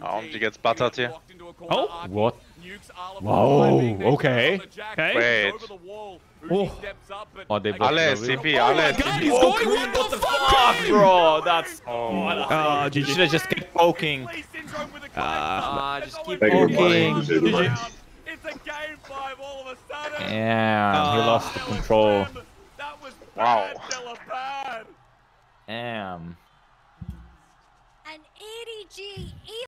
OMG gets buttered here. Oh, what? Whoa, okay. Okay. Wait. Oh. Oh, they both Ale, love it. CP, Oh my Ale, god, CP. he's going, what the fuck? bro. That's Oh, Ah, you should have just kept poking. Ah, uh, just keep poking. buddy. GG. It's a game five all of a sudden. Yeah, he uh, lost the control. That was Wow. bad, Della bad. Damn. An EDG